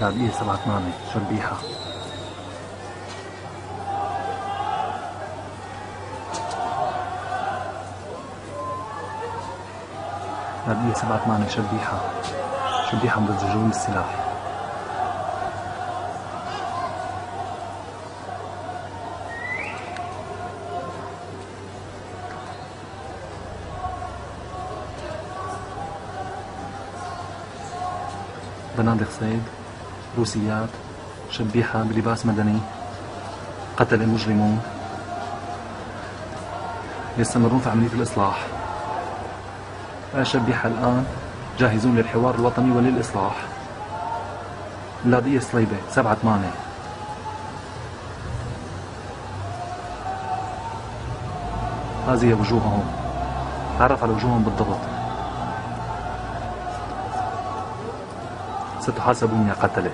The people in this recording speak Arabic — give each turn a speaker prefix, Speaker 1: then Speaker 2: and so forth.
Speaker 1: لاذقية سبعة ثمانية شربيحة. لاذقية سبعة ثمانية شربيحة. شربيحة مدججون السلاح. بنادق صيد روسيات شبيحة بلباس مدني قتل المجرمون. يستمرون في عملية الإصلاح. شبيحة الآن جاهزون للحوار الوطني وللإصلاح. ميلادية صليبة سبعة ثمانية. هذه وجوههم. تعرف على وجوههم بالضبط. ستحاسبون يا قتله